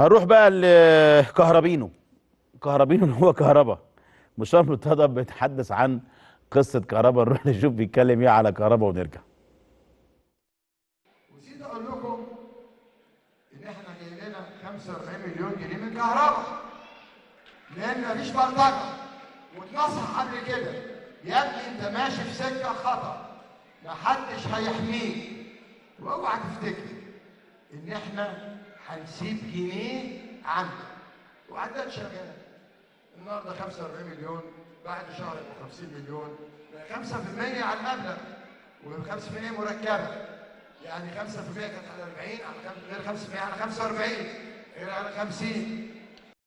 هنروح بقى لكهربينو. كهربينو اللي هو كهربا. مشوار مرتضى بيتحدث عن قصة كهربا. نروح نشوف بيتكلم إيه على كهربا ونرجع. ونسيت أقول لكم إن إحنا جاي لنا 45 مليون جنيه من كهرباء لأن مفيش بلطجة. واتنصح قبل كده. يا ابني أنت ماشي في سكة خطأ. محدش هيحميك. وأوعى تفتكر إن إحنا هنسيب جنيه عندك. وعداد شغال النهارده 45 مليون بعد شهر يبقى 50 مليون. 5% على المبلغ و5% مركبة. يعني 5% كانت على 40 على غير 5% على 45 غير على 50